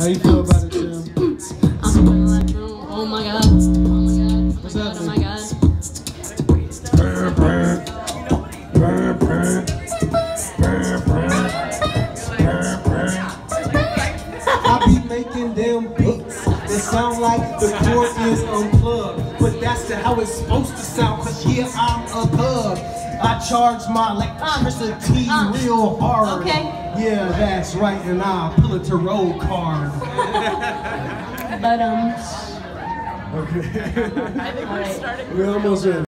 How you feel about it, Jim? I'm like, oh, oh my god. Oh my god. What's Oh happening? my god. I be making them beats that sound like the cord is unplugged. But that's the, how it's supposed to sound, cause yeah, I'm a thug. I charge my electricity Uh, uh, real hard. okay. Yeah, that's right, and I'll pull it to roll card. But um, Okay. alright. We're almost in.